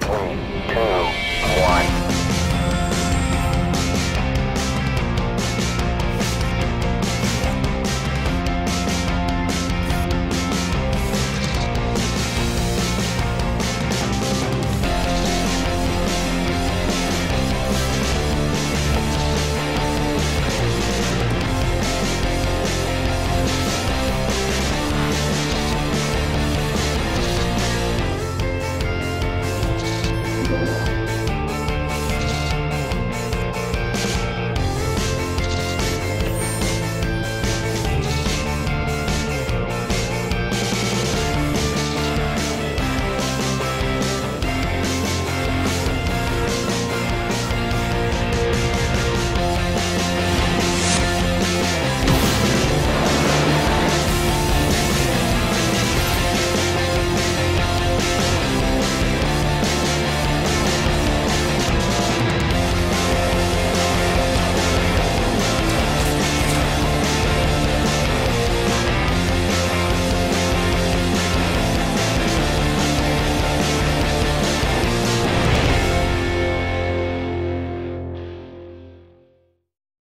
Three, two,